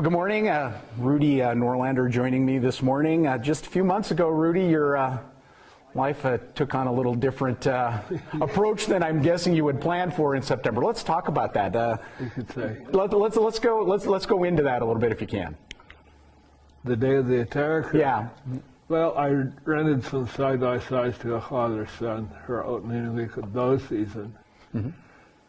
Well, good morning. Uh, Rudy uh, Noorlander joining me this morning. Uh, just a few months ago, Rudy, your uh, life uh, took on a little different uh, approach than I'm guessing you had planned for in September. Let's talk about that. Let, let's let's go let's let's go into that a little bit if you can. The day of the attack? Yeah. Well, I rented some side-by-sides to a father's son for opening week of bow season.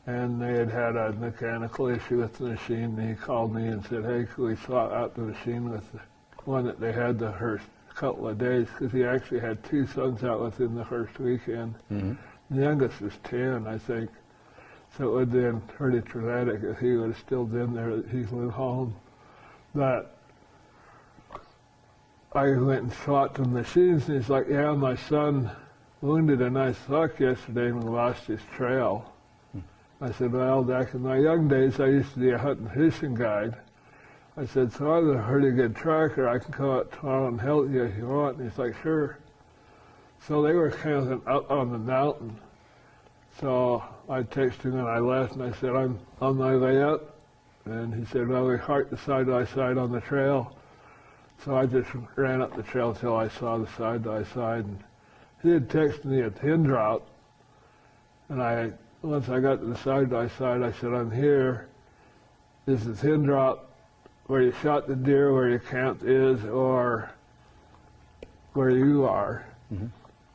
And they had had a mechanical issue with the machine. And he called me and said, hey, could we swap out the machine with the one that they had the first couple of days? Because he actually had two sons out within the first weekend. Mm-hmm. The youngest was 10, I think. So it would have been pretty traumatic if he would have still been there. He went home. But I went and swapped the machines, and he's like, "Yeah, my son wounded a nice buck yesterday and lost his trail." I said, "Well, back in my young days, I used to be a hunting fishing guide." I said, "So I'm a pretty good tracker. I can come out tomorrow and help you if you want." And he's like, "Sure." So they were camping kind of up on the mountain. So I texted him and I left, and I said, "I'm on my way up." And he said, "Well, we the side by side on the trail." So I just ran up the trail till I saw the side by side, and he had texted me a pin drop. And I, once I got to the side by side, I said, "I'm here. Is the pin drop where you shot the deer, where your camp is, or where you are?" Mm-hmm.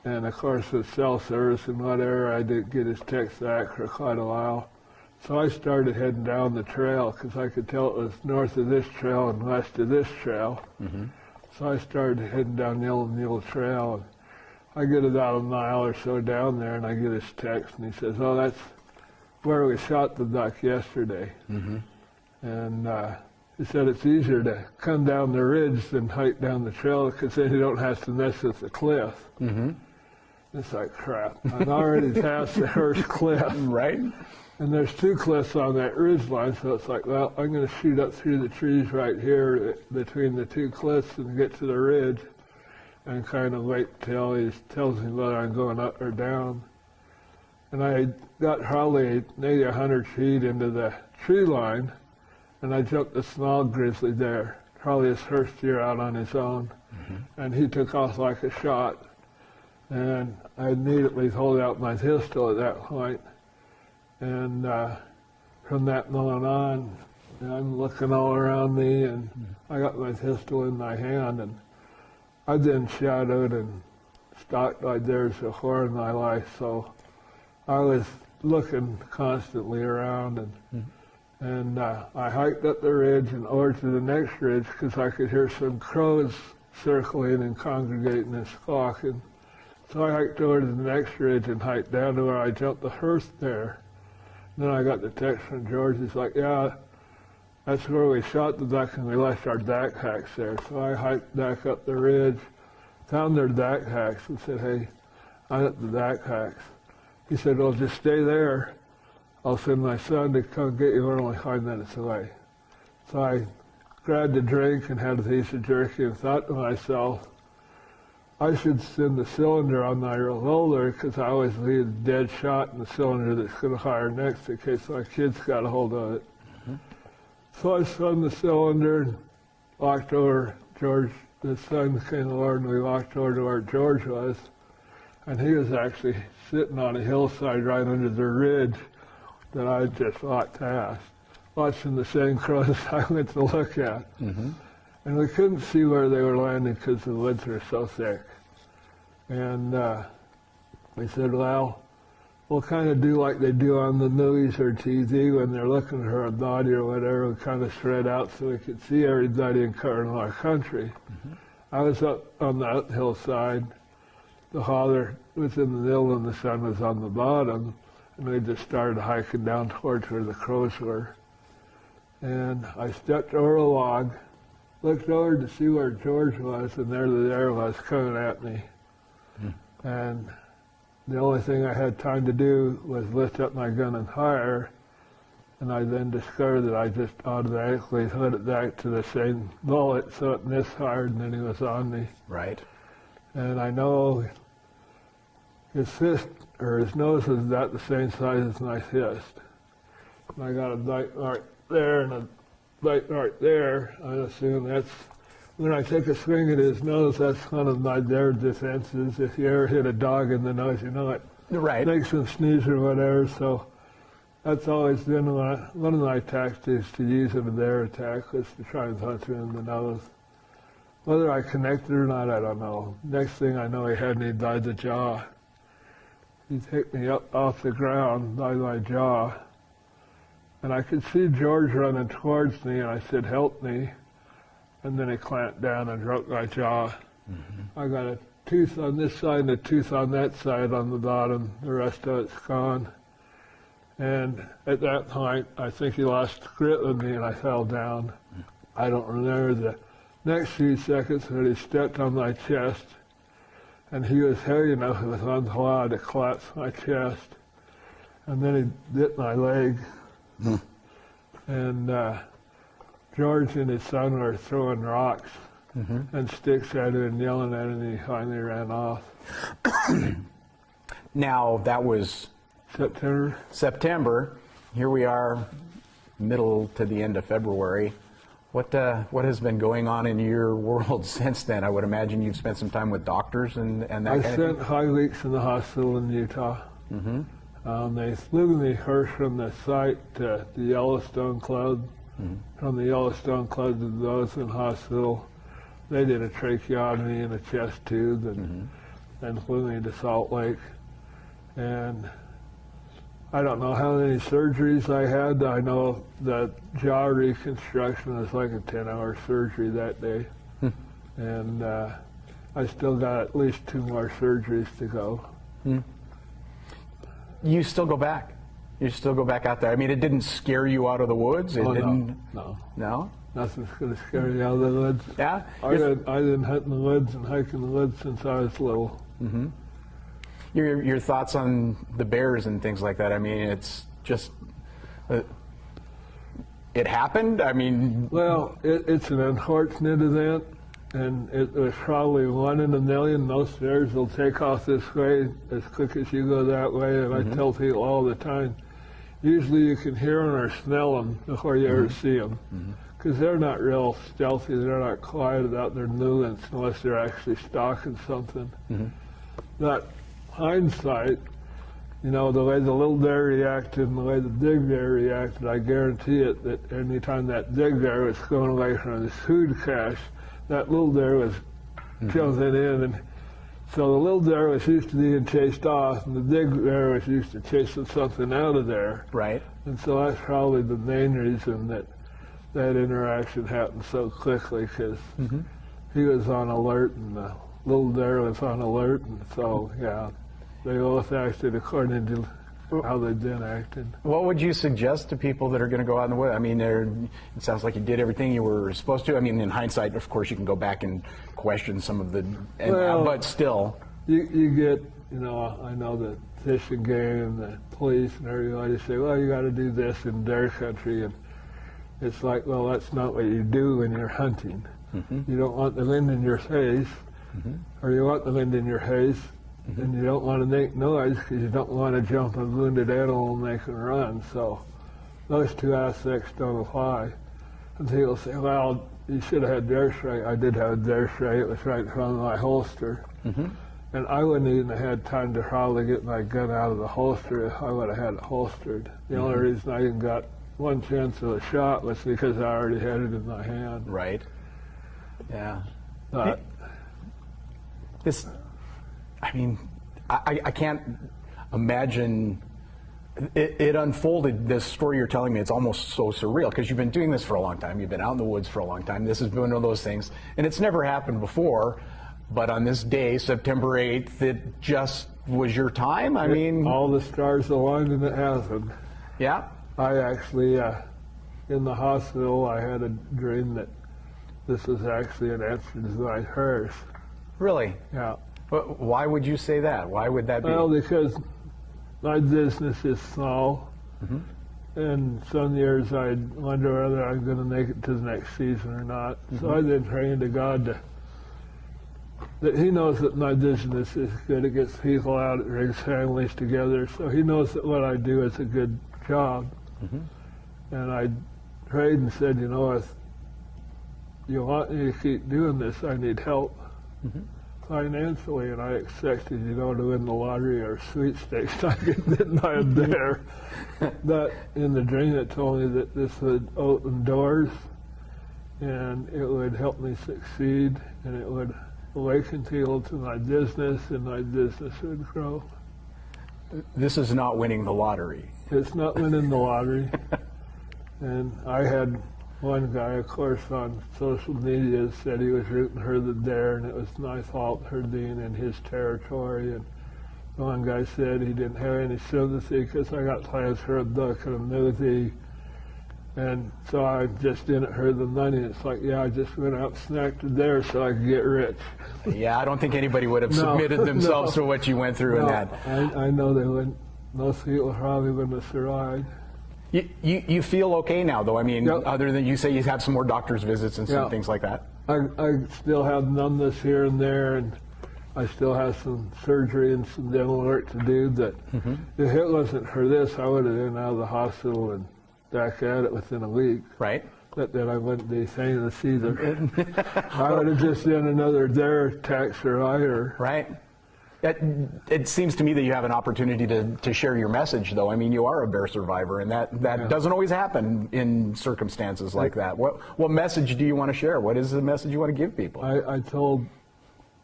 And of course, with cell service and whatever, I didn't get his text back for quite a while. So I started heading down the trail because I could tell it was north of this trail and west of this trail. Mm-hmm. So I started heading down Yellow Mule Trail. I get about a mile or so down there, and I get his text, and he says, "Oh, that's where we shot the duck yesterday." And uh, he said it's easier to come down the ridge than hike down the trail because then you don't have to mess with the cliff. Mm-hmm. It's like crap. I'm already past the first cliff. Right. And there's two cliffs on that ridge line, so it's like, well, I'm going to shoot up through the trees right here between the two cliffs and get to the ridge and kind of wait till he tells me whether I'm going up or down. And I got probably maybe 100 feet into the tree line, and I jumped a small grizzly there, probably his first year out on his own. And he took off like a shot. And I immediately pulled out my pistol at that point. And uh, from that moment on, I'm looking all around me, and I got my pistol in my hand, and I've been shadowed and stalked by bears before in my life, so I was looking constantly around, and and uh, I hiked up the ridge and over to the next ridge because I could hear some crows circling and congregating and squawking. So I hiked over to the next ridge and hiked down to where I jumped the first there. Then I got the text from George. He's like, yeah, that's where we shot the duck and we left our backpacks there. So I hiked back up the ridge, found their backpacks and said, hey, I got the backpacks. He said, well, just stay there. I'll send my son to come get you. We're only five minutes away. So I grabbed a drink and had a piece of jerky and thought to myself, I should send the cylinder on my revolver because I always leave a dead shot in the cylinder that's going to fire next in case my kids got a hold of it. Mm-hmm. So I spun the cylinder and walked over George, the son came Lord, and we walked over to where George was. And he was actually sitting on a hillside right under the ridge that I just walked past, watching the same crows I went to look at. And we couldn't see where they were landing because the woods were so thick. And uh, we said, well, we'll kind of do like they do on the movies or TV when they're looking for a body or whatever. Kind of spread out so we could see everybody cover our country. Mm-hmm. I was up on the hillside. The father was in the middle and the son was on the bottom. And we just started hiking down towards where the crows were. And I stepped over a log, looked over to see where George was, and there the bear was coming at me. Hmm. And the only thing I had time to do was lift up my gun and fire. And I then discovered that I just automatically put it back to the same bullet, so it misfired, and then he was on me. Right. And I know his fist or his nose is about the same size as my fist. And I got a bite mark there and a bite mark there, I assume that's when I take a swing at his nose. That's one of my their defenses. If you ever hit a dog in the nose, you know it Right. makes them sneeze or whatever. So that's always been one one of my tactics to use it in their attack was to try and punch him in the nose. Whether I connected or not, I don't know. Next thing I know, he had me by the jaw. He picked me up off the ground by my jaw. And I could see George running towards me, and I said, Help me. And then he clamped down and broke my jaw. Mm-hmm. I got a tooth on this side and a tooth on that side on the bottom. The rest of it's gone. And at that point, I think he lost grip with me and I fell down. Mm. I don't remember the next few seconds, but he stepped on my chest. And he was heavy enough, it was unallowed to collapse my chest. And then he bit my leg. Hmm. And uh, George and his son were throwing rocks and sticks at him and yelling at him, and he finally ran off. Now, that was September. September. Here we are, middle to the end of February. What, uh, what has been going on in your world since then? I would imagine you've spent some time with doctors and, and that I kind of spent five weeks in the hospital in Utah. Mm-hmm. Um, they flew me first from the site to the Yellowstone Club, Mm-hmm. from the Yellowstone Club to the Dawson Hospital. They did a tracheotomy and a chest tube and, mm-hmm. and flew me to Salt Lake. And I don't know how many surgeries I had. I know that jaw reconstruction was like a 10 hour surgery that day. Hmm. And uh, I still got at least two more surgeries to go. Hmm. You still go back. You still go back out there. I mean, it didn't scare you out of the woods. It Oh, no, didn't. no, No. nothing's going to scare you out of the woods. Yeah. I Your- didn't, I didn't hunt in the woods and hike in the woods since I was little. Mm-hmm. Your your thoughts on the bears and things like that. I mean, it's just. Uh, it happened. I mean, Well, it, it's an unfortunate event, and it was probably one in a million. Most bears will take off this way as quick as you go that way, and I tell people all the time. Usually, you can hear them or smell them before you ever mm-hmm. see them, because mm-hmm. they're not real stealthy. They're not quiet about their movements unless they're actually stalking something. Mm-hmm. That hindsight, you know, the way the little bear reacted and the way the big bear reacted, I guarantee it that anytime that big bear was going away from his food cache, that little bear was jumping in. And so the little was used to being chased off, and the big was used to chasing something out of there. right. And so that's probably the main reason that that interaction happened so quickly because mm-hmm. he was on alert and the little bear was on alert. And so, yeah, they both acted according to how they'd acted. What would you suggest to people that are going to go out in the woods? I mean, there- it sounds like you did everything you were supposed to. I mean, in hindsight, of course, you can go back and question some of the, and, Well- but still, You, you get, you know, I know the fish and game and the police and everybody say, well, you got to do this in their country. And it's like, well, that's not what you do when you're hunting. Mm-hmm. You don't want the wind in your face, mm-hmm. or you want the wind in your face, and you don't want to make noise because you don't want to jump a wounded animal and make them run. So those two aspects don't apply. And people say, well, you should have had bear spray. I did have bear spray. It was right in front of my holster. Mm-hmm. And I wouldn't even have had time to probably get my gun out of the holster if I would have had it holstered. The mm-hmm. only reason I even got one chance of a shot was because I already had it in my hand. right? Yeah. But This, I mean, I, I- can't imagine. It, it unfolded. This story you're telling me, it's almost so surreal because you've been doing this for a long time. You've been out in the woods for a long time. This has been one of those things, and it's never happened before. But on this day, September 8th, it just was your time. I mean, all the stars aligned and it happened. yeah. I actually, uh, in the hospital, I had a dream that this was actually an answer to my prayers. Really? Yeah. Wh- Why would you say that? Why would that be? Well, because my business is small, mm-hmm. and some years I wonder whether I'm going to make it to the next season or not. So mm-hmm. I've been praying to God to, that He knows that my business is good. It gets people out, it brings families together. So He knows that what I do is a good job, mm-hmm. and I prayed and said, you know, if you want me to keep doing this, I need help financially, and I expected, you know, to win the lottery or sweepstakes. I didn't I am there. That in the dream, it told me that this would open doors, and it would help me succeed, and it would awaken people to my business, and my business would grow. This is not winning the lottery. It's not winning the lottery. and I had one guy, of course, on social media said he was rooting her the dare, and it was my fault her being in his territory. And one guy said he didn't have any sympathy because I got plans for a book and a movie. And so I just didn't hurt the money. It's like, yeah, I just went out and snacked a dare so I could get rich. Yeah, I don't think anybody would have No, submitted themselves no. to what you went through in that. I, I know they wouldn't. Most people probably wouldn't have survived. You, you, you feel okay now, though. I mean, Yep. other than you say you have some more doctor's visits and some Yeah. things like that. I, I still have numbness here and there, and I still have some surgery and some dental work to do. That mm-hmm. if it wasn't for this, I would have been out of the hospital and back at it within a week. Right? But then I wouldn't be famous either. I would have just been another dare tax survivor. Right? It, it seems to me that you have an opportunity to, to share your message, though. I mean, you are a bear survivor, and that, that Yeah. doesn't always happen in circumstances like that. What, what message do you want to share? What is the message you want to give people? I, I told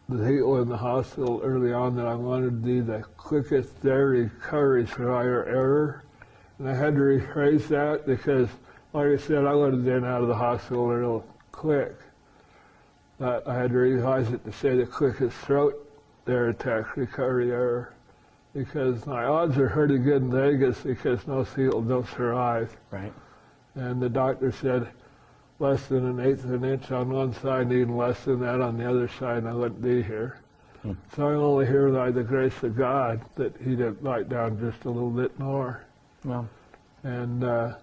the people in the hospital early on that I wanted to be the quickest dare recovery survivor ever. And I had to rephrase that because, like I said, I would have been out of the hospital real quick. But I had to revise it to say the quickest throat recovery ever. Because my odds are pretty good in Vegas because no people don't survive. right? And the doctor said less than an eighth of an inch on one side, and less than that on the other side, and I wouldn't be here. So I'm only here by the grace of God that he didn't bite down just a little bit more. Well, And, uh,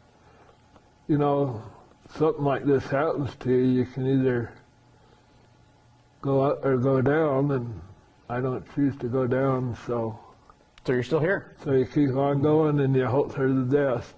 you know, something like this happens to you, you can either go up or go down, and I don't choose to go down, so, so you're still here. so you keep on going and you hope for the best.